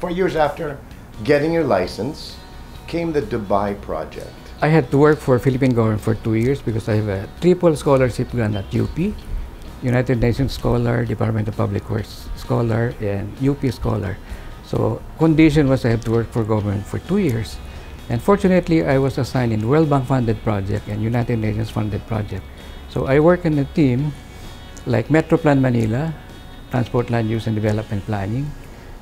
Four years after getting your license came the Dubai project. I had to work for Philippine government for two years because I have a triple scholarship grant at UP, United Nations Scholar, Department of Public Works Scholar, and UP Scholar. So condition was I have to work for government for two years. And fortunately, I was assigned in World Bank funded project and United Nations funded project. So I work in a team like Metroplan Manila, Transport Land Use and Development Planning.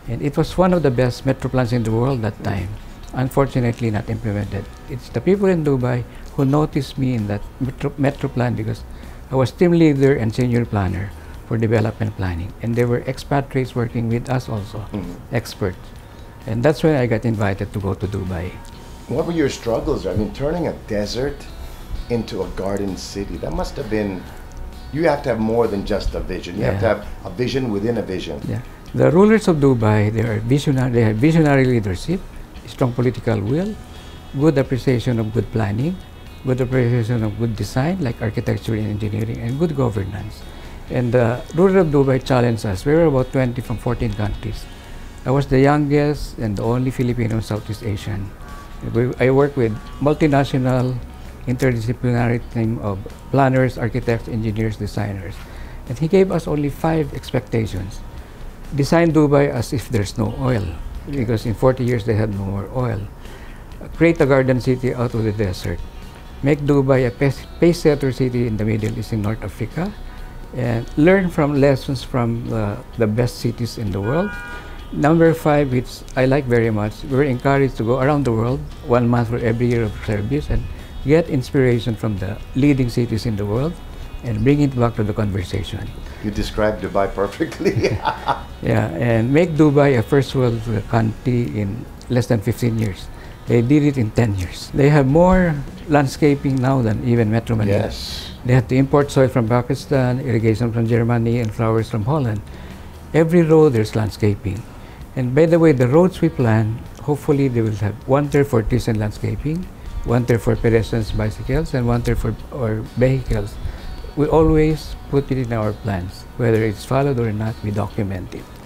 And it was one of the best metro plans in the world that time. Unfortunately, not implemented. It's the people in Dubai who noticed me in that metro, metro plan because I was team leader and senior planner for development planning. And there were expatriates working with us also, mm-hmm. experts. And that's when I got invited to go to Dubai. What were your struggles? I mean, turning a desert into a garden city, that must have been, you have to have more than just a vision. You have to have a vision within a vision. Yeah. The rulers of Dubai, they are visionary, they have visionary leadership, strong political will, good appreciation of good planning, good appreciation of good design like architecture and engineering, and good governance. And the ruler of Dubai challenged us. We were about 20 from 14 countries. I was the youngest and the only Filipino Southeast Asian. We, I work with multinational, interdisciplinary team of planners, architects, engineers, designers. And he gave us only five expectations design Dubai as if there's no oil, because in 40 years they had no more oil. Create a garden city out of the desert. Make Dubai a pace, setter city in the Middle East in North Africa. And learn from lessons from the best cities in the world. Number five, which I like very much, we're encouraged to go around the world one month for every year of service and get inspiration from the leading cities in the world and bring it back to the conversation. You described Dubai perfectly. Yeah, and make Dubai a first world country in less than 15 years. They did it in 10 years. They have more landscaping now than even Metro Manila. yes. They have to import soil from Pakistan, irrigation from Germany, and flowers from Holland. Every road there's landscaping. And by the way, the roads we plan, hopefully they will have one third for trees and landscaping, one third for pedestrians, bicycles, and one third for or vehicles. We always put it in our plans. Whether it's followed or not, we document it.